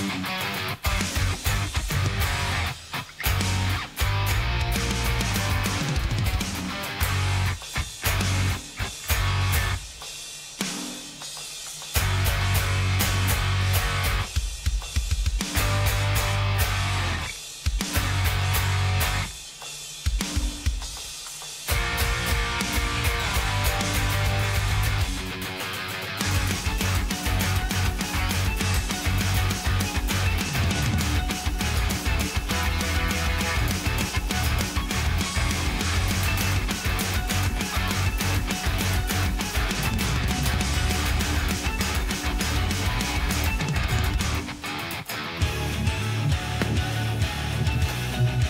Bye.